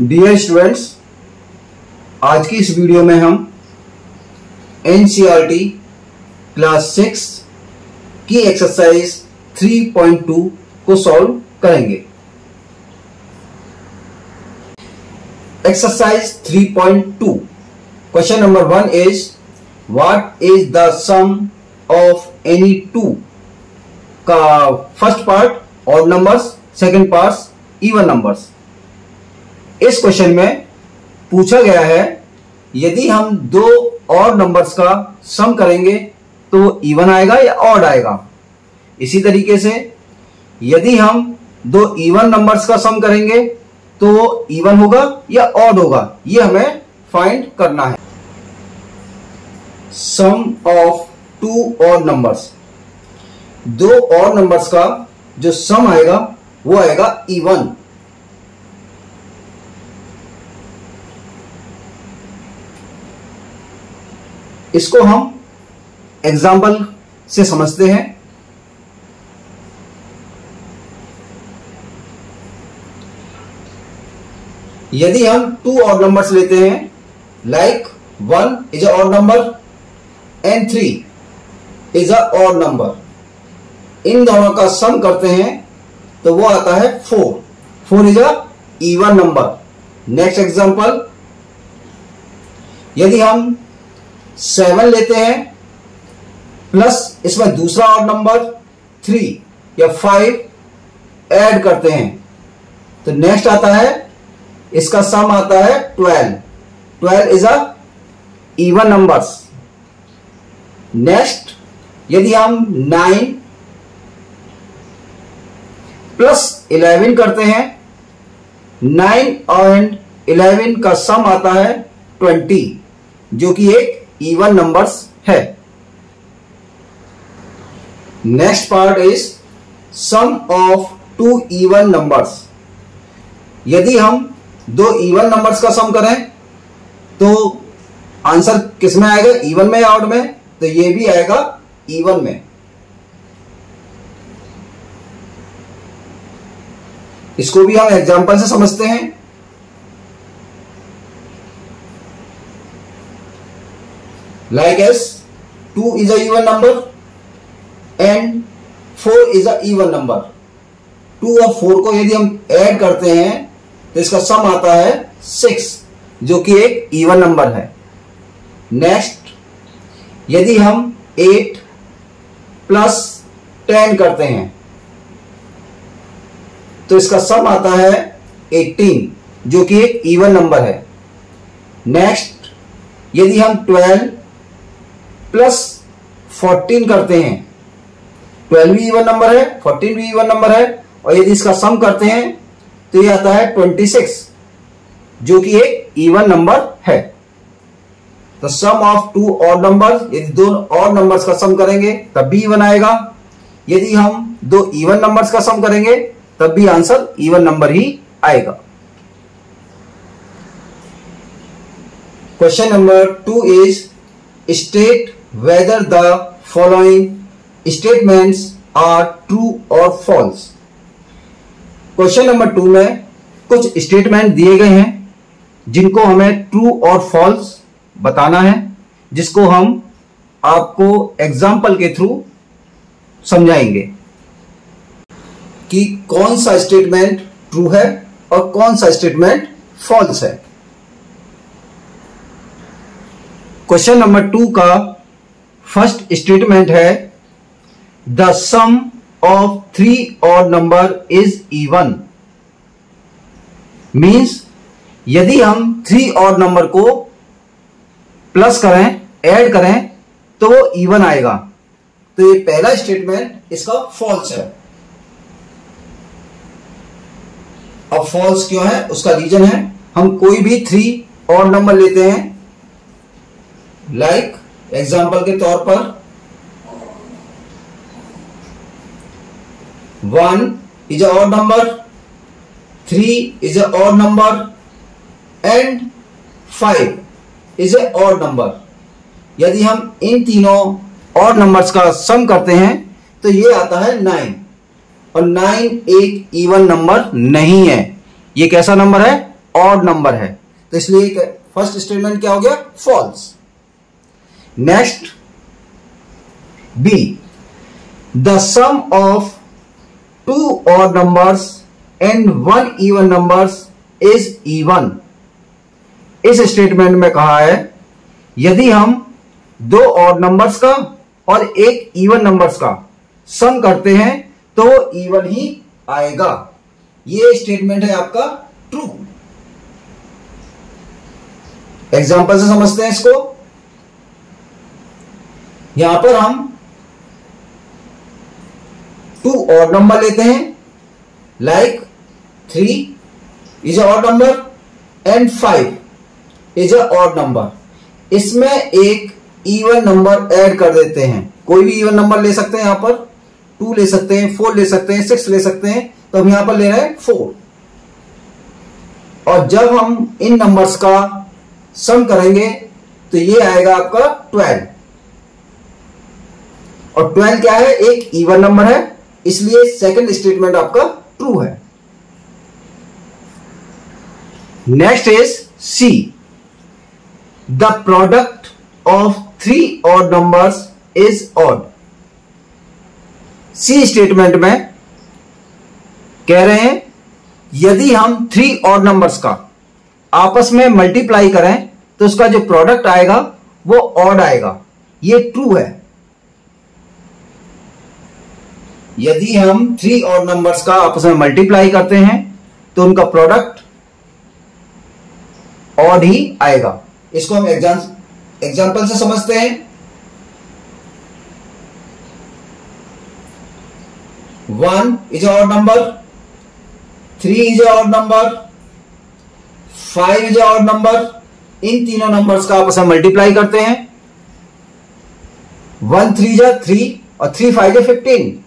Dear students आज की इस वीडियो में हम एनसीईआरटी क्लास सिक्स की एक्सरसाइज 3.2 को सॉल्व करेंगे। Exercise 3.2 question number one is what is the sum of any two का first part odd numbers second part even numbers इस क्वेश्चन में पूछा गया है, यदि हम दो और नंबर्स का सम करेंगे तो इवन आएगा या ऑड आएगा? इसी तरीके से, यदि हम दो इवन नंबर्स का सम करेंगे तो इवन होगा या ऑड होगा? ये हमें फाइंड करना है। Sum of two odd numbers दो और नंबर्स का जो सम आएगा, वो आएगा इवन इसको हम एग्ज़ाम्पल से समझते हैं। यदि हम टू ऑड नंबर्स लेते हैं like one is a odd number and three is a odd number इन दोनों का सम करते हैं तो वो आता है four four is a number next example यदि हम सेवन लेते हैं, प्लस इसमें दूसरा और नंबर थ्री या फाइव ऐड करते हैं। तो नेक्स्ट आता है, इसका सम आता है twelve twelve is a even numbers next यदि हम नाइन प्लस इलेवन करते हैं नाइन एंड इलेवन का सम आता है ट्वेंटी जो कि एक इवन नंबर्स है। Next part is sum of two even numbers यदि हम दो इवन नंबर्स का सम करें तो आंसर किसमें आएगा? इवन में या ऑड में? तो ये भी आएगा इवन में। इसको भी हम एग्जांपल से समझते हैं। Like as 2 is a even number and 4 is a even number. 2 और 4 को यदि हम ऐड करते हैं तो इसका सम आता है 6 जो कि एक इवन नंबर है। नेक्स्ट यदि हम 8 प्लस 10 करते हैं तो इसका सम आता है 18 जो कि एक इवन नंबर है। नेक्स्ट यदि हम 12 प्लस फोर्टीन करते हैं। ट्वेल्व भी इवन नंबर है, फोर्टीन भी इवन नंबर है, और यदि इसका सम करते हैं तो ये आता है ट्वेंटी सिक्स, जो कि एक इवन नंबर है। तो सम ऑफ़ टू और नंबर यदि दो और नंबर्स का सम करेंगे, तब भी इवन आएगा। यदि हम दो इवन नंबर्स का सम करेंगे, तब भी आंसर इवन नंबर ही आएगा। Question number two is state whether the following statements are true or false. Question number two में कुछ स्टेटमेंट दिए गए हैं, जिनको हमें ट्रू और फॉल्स बताना है, जिसको हम आपको एग्ज़ाम्पल के थ्रू समझाएँगे कि कौन सा स्टेटमेंट ट्रू है और कौन सा स्टेटमेंट फॉल्स है। क्वेश्चन नंबर टू का फ़र्स्ट स्टेटमेंट है, the sum of three odd number is even. Means यदि हम थ्री और नंबर को प्लस करें, ऐड करें तो वो इवन आएगा। तो ये पहला स्टेटमेंट, इसका फॉल्स है। अब फॉल्स क्यों है? उसका रीजन है, हम कोई भी थ्री और नंबर लेते हैं लाइक एग्ज़ाम्पल के तौर पर one is a odd number three is a odd number and five is a odd number यदि हम इन तीनों ऑड नंबर्स का सम करते हैं तो ये आता है नाइन और नाइन एक इवन नंबर नहीं है. ये कैसा नंबर है? ऑड नंबर है. तो इसलिए फ़र्स्ट स्टेटमेंट क्या हो गया? False next B the sum of two odd numbers and one even numbers is even इस स्टेटमेंट में कहा है, यदि हम दो और नंबर्स का और एक इवन नंबर्स का सम करते हैं तो इवन ही आएगा। ये स्टेटमेंट है आपका ट्रू एग्ज़ाम्पल से समझते हैं इसको। यहाँ पर हम टू और नंबर लेते हैं like three is a number and five is a odd number इसमें एक इवन नंबर ऐड कर देते हैं। कोई भी इवन नंबर ले सकते हैं यहाँ पर। टू ले सकते हैं फोर ले सकते हैं सिक्स ले सकते हैं। तो हम यहाँ पर ले रहे हैं फोर और जब हम इन नंबर्स का सम करेंगे तो ये आएगा आपका ट्वेल्व और ट्वेल्व क्या है? एक इवन नंबर है, इसलिए सेकंड स्टेटमेंट आपका ट्रू है। Next is C the product of three odd numbers is odd C statement में कह रहे हैं, यदि हम थ्री ऑड नंबर्स का आपस में मल्टीप्लाई करें तो उसका जो प्रोडक्ट आएगा, वो ऑड आएगा। ये ट्रू है। यदि हम थ्री और नंबर्स का आपस में मल्टीप्लाई करते हैं तो उनका प्रोडक्ट ऑड ही आएगा। इसको हम एग्ज़ाम एग्ज़ाम्पल से समझते हैं। One is odd number three is odd number five is odd number इन तीनों नंबर्स का आपस में मल्टीप्लाई करते हैं। वन थ्री जा थ्री और थ्री फाइव जा fifteen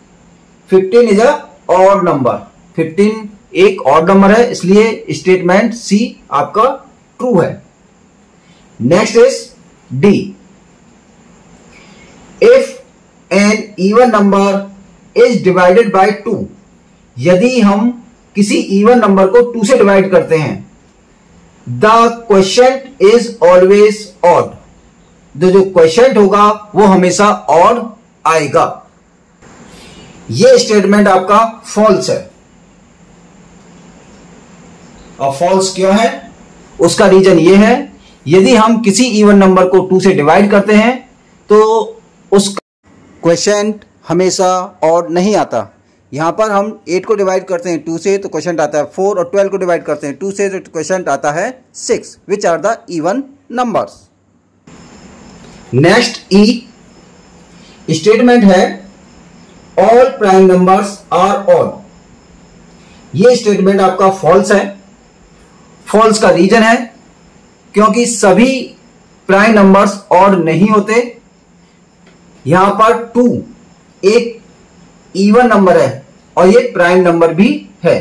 fifteen is a odd number. Fifteen एक ऑड नंबर है इसलिए स्टेटमेंट सी आपका ट्रू है। Next is D If an even number is divided by 2, यदि हम किसी इवन नंबर को टू से डिवाइड करते हैं the question is always odd जो क्वेश्चन होगा वो हमेशा ऑड आएगा। ये स्टेटमेंट आपका फॉल्स है। और फॉल्स क्यों है? उसका रीजन ये है, यदि हम किसी इवन नंबर को टू से डिवाइड करते हैं तो उस क्वेश्चन हमेशा और नहीं आता। यहाँ पर हम एट को डिवाइड करते हैं टू से तो क्वेश्चन आता है फोर और ट्वेल्व को डिवाइड करते हैं टू से तो क्वेश्चन आता है six which are the even numbers next E statement है all prime numbers are all ये स्टेटमेंट आपका फॉल्स है। फॉल्स का रीजन है, क्योंकि सभी प्राइम नंबर्स ऑड नहीं होते। यहाँ पर टू एक इवन नंबर है और ये प्राइम नंबर भी है।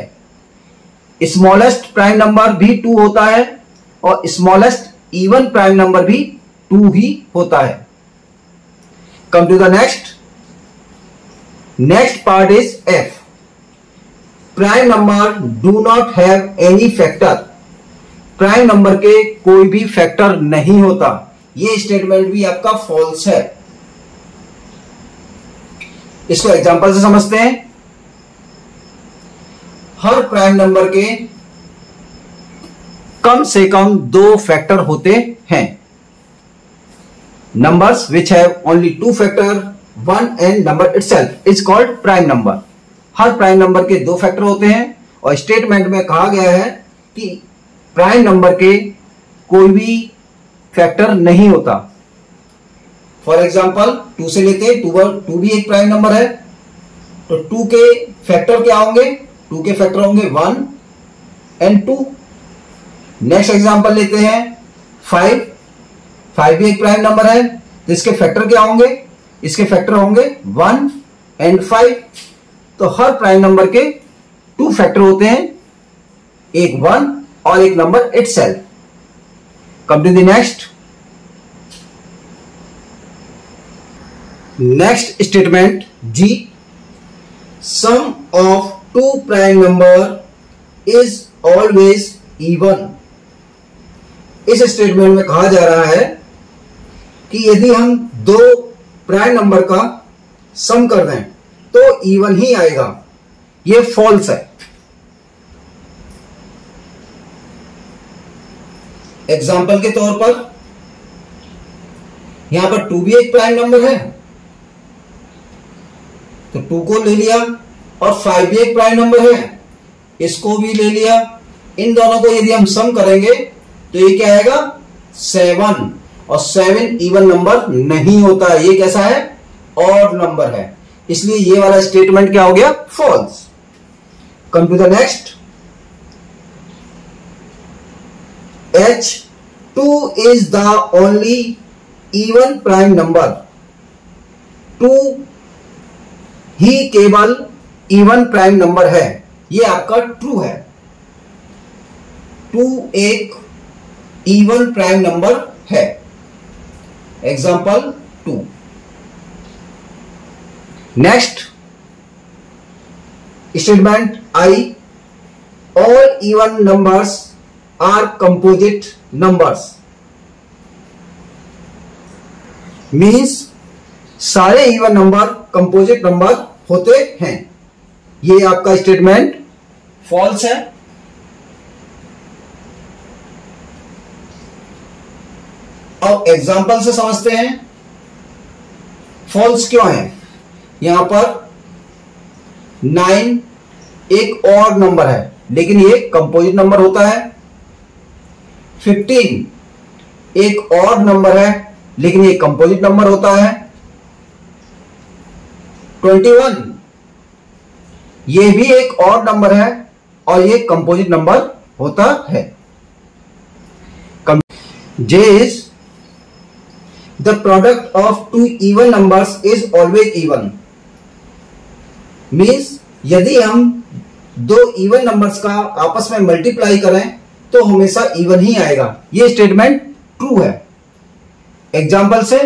स्मॉलेस्ट प्राइम नंबर भी टू होता है और स्मॉलेस्ट इवन प्राइम नंबर भी टू ही होता है। Come to the next next part is F prime number do not have any factor prime number के कोई भी फैक्टर नहीं होता। ये स्टेटमेंट भी आपका फॉल्स है। इसको एग्जांपल से समझते हैं। हर प्राइम नंबर के कम से कम दो फैक्टर होते हैं। Numbers which have only two factor one and number it is called prime number her prime number के दो फैक्टर होते हैं और स्टेटमेंट में कहा गया है कि प्राइम नंबर के कोई भी फैक्टर नहीं होता। फॉर एग्ज़ाम्पल टू से लेते टू टू भी एक प्राइम नंबर है। तो टू के फैक्टर क्या होंगे? टू के फैक्टर होंगे one and two next example लेते हैं फाइव फाइव भी एक प्राइम नंबर है। तो इसके फैक्टर क्या होंगे? इसके फैक्टर होंगे वन एंड फाइव तो हर प्राइम नंबर के टू फैक्टर होते हैं। एक वन और एक number itself come to the next next statement G sum of two prime number is always even इस स्टेटमेंट में कहा जा रहा है कि यदि हम दो प्राइम नंबर का सम कर दें तो इवन ही आएगा। ये फॉल्स है। एग्ज़ाम्पल के तौर पर, यहाँ पर टू भी एक प्राइम नंबर है। तो टू को ले लिया और फाइव भी एक प्राइम नंबर है। इसको भी ले लिया। इन दोनों को यदि हम सम करेंगे तो ये क्या आएगा? सेवन और सेवन इवन नंबर नहीं होता। ये कैसा है? और नंबर है। इसलिए ये वाला स्टेटमेंट क्या हो गया? False come to the next H two is the only even prime number two ही केवल इवन प्राइम नंबर है। ये आपका ट्रू है। टू एक इवन प्राइम नंबर है। Example two next statement I all even numbers are composite numbers means सारे even number composite number होते हैं। ये आपका स्टेटमेंट फॉल्स है। अब एग्ज़ाम्पल से समझते हैं। फॉल्स क्यों है? यहाँ पर नाइन एक और नंबर है, लेकिन ये कंपोजिट नंबर होता है। फिफ्टीन एक और नंबर है, लेकिन ये कंपोजिट नंबर होता है। ट्वेंटी वन ये भी एक और नंबर है और ये कंपोजिट नंबर होता है। J is the product of two even numbers is always even means यदि हम दो इवन नंबर्स का आपस में मल्टीप्लाई करें तो हमेशा इवन ही आएगा। ये स्टेटमेंट ट्रू है। एग्ज़ाम्पल से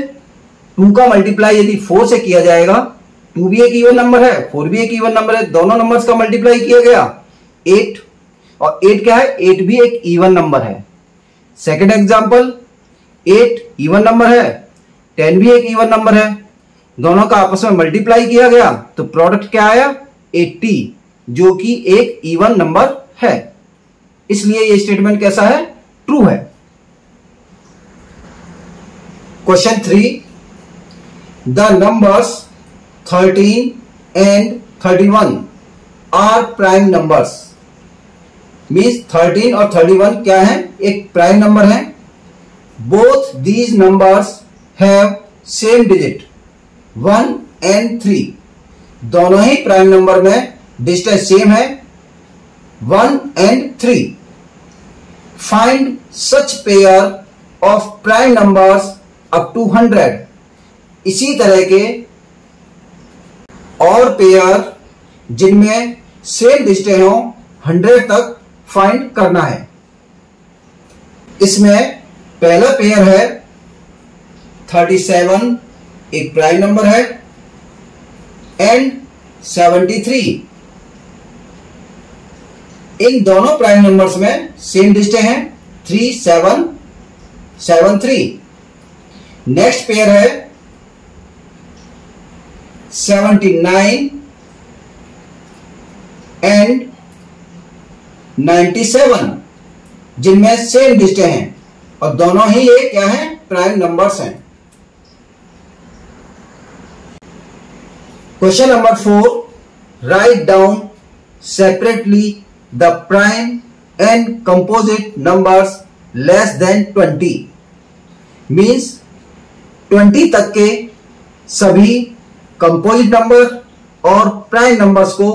टू का मल्टीप्लाई यदि फोर से किया जाएगा टू भी एक इवन नंबर है फोर भी एक इवन नंबर है, दोनों नंबर्स का मल्टीप्लाई किया गया। एट और एट क्या है? एट भी एक इवन नंबर है। Second example eight even number है। टेन भी एक इवन नंबर है। दोनों का आपस में मल्टीप्लाई किया गया तो प्रोडक्ट क्या आया? एट्टी जो कि एक इवन नंबर है। इसलिए ये स्टेटमेंट कैसा है? ट्रू है। Question three the numbers thirteen and thirty one are prime numbers means thirteen और थर्टी वन क्या है? एक प्राइम नंबर है। Both these numbers have same digit one and three दोनों ही प्राइम नंबर में डिजिट सेम है. One and three find such pair of prime numbers up to hundred इसी तरह के और पेयर जिनमें सेम डिजिटें हो हंड्रेड तक फाइंड करना है। इसमें पहला पेयर है थर्टी सेवन एक प्राइम नंबर है एंड सेवेंटी थ्री इन दोनों प्राइम नंबर्स में सेम डिजिटें हैं three seven seven three next pair है seventy nine and ninety seven जिनमें सेम डिजिटें हैं। और दोनों ही ये क्या है प्राइम नंबर्स हैं। Question number four write down separately the prime and composite numbers less than twenty means twenty तक के सभी कंपोजिट नंबर और प्राइम नंबर्स को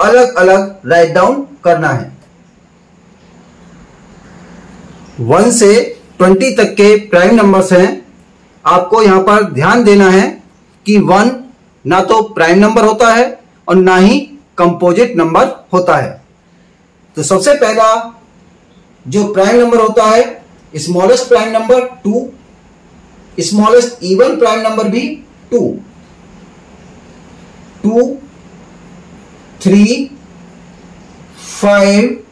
अलग अलग राइट डाउन करना है। वन से ट्वेंटी तक के प्राइम नंबर्स हैं। आपको यहाँ पर ध्यान देना है कि वन ना तो प्राइम नंबर होता है और ना ही कंपोजिट नंबर होता है। तो सबसे पहला जो प्राइम नंबर होता है smallest prime number two smallest even prime number भी two two three five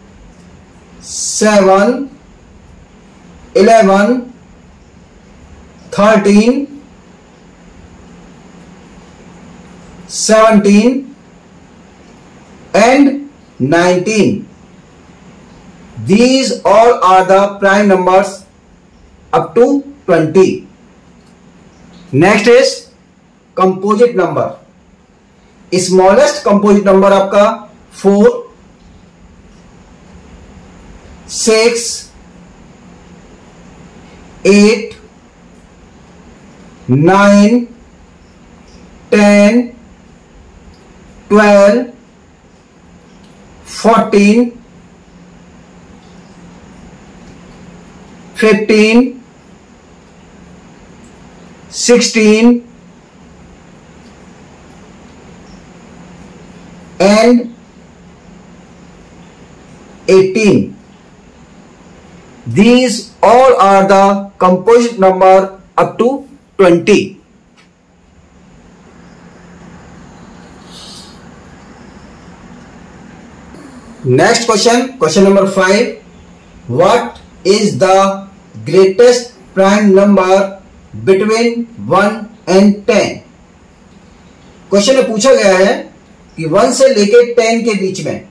seven eleven thirteen seventeen and nineteen these all are the prime numbers up to 20 next is composite number smallest composite number आपका four six eight nine ten 12 14 15 16 and 18 these all are the composite number up to 20 next question question number five what is the greatest prime number between one and ten question पूछा गया है कि one से लेकर ten के बीच में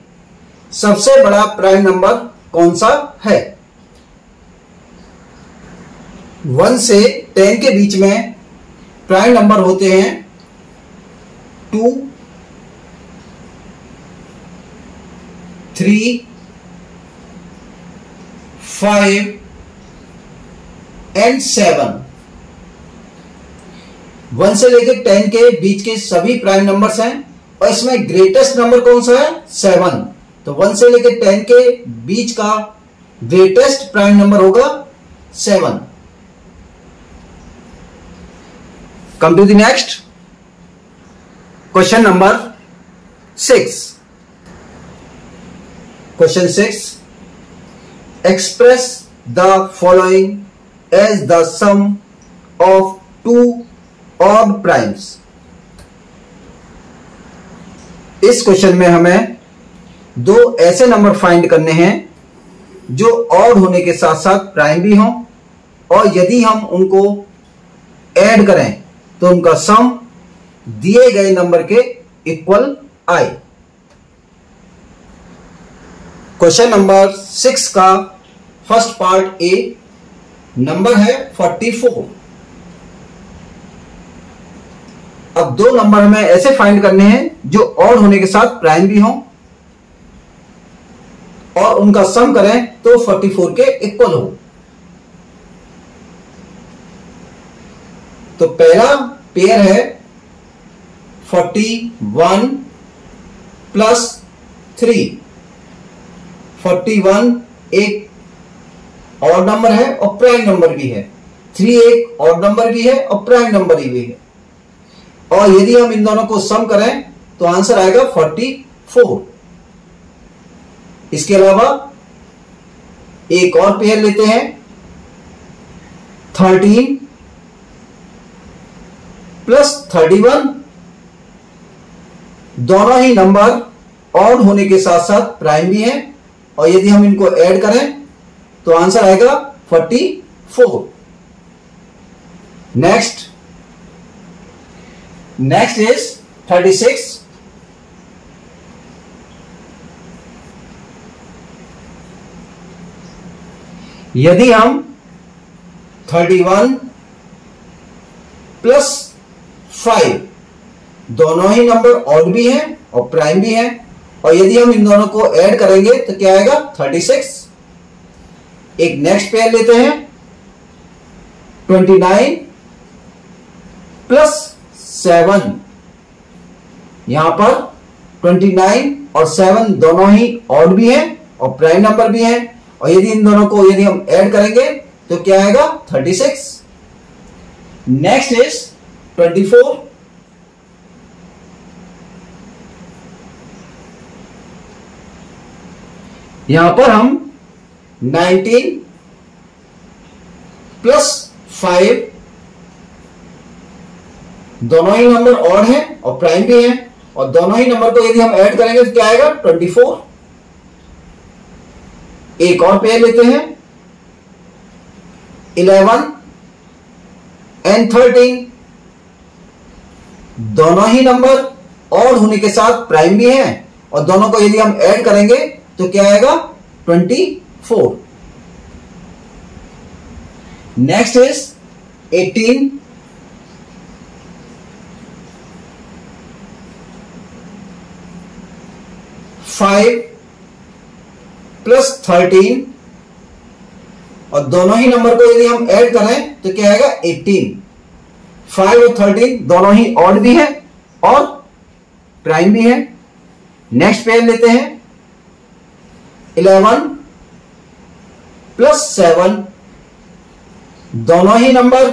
सबसे बड़ा प्राइम नंबर कौन सा है? वन से टेन के बीच में प्राइम नंबर होते हैं two three five and seven one से लेकर टेन के बीच के सभी प्राइम नंबर्स हैं, और इसमें ग्रेटेस्ट नंबर कौन सा है? सेवन तो वन से लेकर टेन के बीच का ग्रेटेस्ट प्राइम नंबर होगा seven come to the next question number six question six express the following as the sum of two odd primes इस क्वेश्चन में हमें दो ऐसे नंबर फाइंड करने हैं जो ऑड होने के साथ साथ प्राइम भी हों और यदि हम उनको ऐड करें तो उनका सम दिए गए नंबर के इक्वल आए। क्वेश्चन नंबर सिक्स का फ़र्स्ट पार्ट ए, नंबर है फोर्टी फोर। अब दो नंबर हमें ऐसे फाइंड करने हैं जो ऑड होने के साथ प्राइम भी हों और उनका सम करें तो 44 के इक्वल हो। तो पहला पेयर है 41 प्लस थ्री। फोर्टी वन, एक और नंबर है और प्राइम नंबर भी है। थ्री एक और नंबर भी है और प्राइम नंबर भी है। और यदि हम इन दोनों को सम करें तो आंसर आएगा फोर्टी फोर। इसके अलावा एक और पेयर लेते हैं। थर्टीन प्लस थर्टी वन, दोनों ही नंबर ऑड होने के साथ साथ प्राइम भी हैं। और यदि हम इनको ऐड करें तो आंसर आएगा forty four next next is thirty six यदि हम थर्टी वन प्लस फाइव दोनों ही नंबर ऑड भी हैं और प्राइम भी हैं और यदि हम इन दोनों को ऐड करेंगे तो क्या आएगा? 36 एक नेक्स्ट पेयर लेते हैं। 29 प्लस 7 यहाँ पर 29 और 7 दोनों ही ऑड भी हैं और प्राइम नंबर भी हैं। और यदि इन दोनों को यदि हम ऐड करेंगे तो क्या आएगा? 36 नेक्स्ट इज़ 24 यहाँ पर हम 19 प्लस फाइव दोनों ही नंबर ऑड हैं और प्राइम भी हैं और दोनों ही नंबर को यदि हम ऐड करेंगे तो क्या आएगा? 24 एक और पेयर लेते हैं। Eleven and thirteen. दोनों ही नंबर और होने के साथ प्राइम भी है और दोनों को यदि हम ऐड करेंगे तो क्या आएगा? Twenty four. Next is eighteen five plus thirteen और दोनों ही नंबर को यदि हम ऐड करें तो क्या आएगा? एटीन फाइव और थर्टीन दोनों ही ऑड भी है और प्राइम भी है। नेक्स्ट पेयर लेते हैं। इलेवन प्लस सेवन दोनों ही नंबर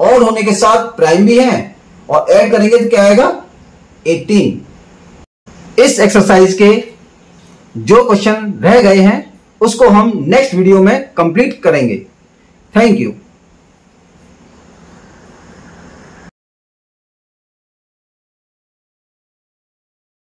और होने के साथ प्राइम भी है और ऐड करेंगे तो क्या आएगा? 18 इस एक्सरसाइज के जो क्वेश्चन रह गए हैं, उसको हम नेक्स्ट वीडियो में कंप्लीट करेंगे। Thank you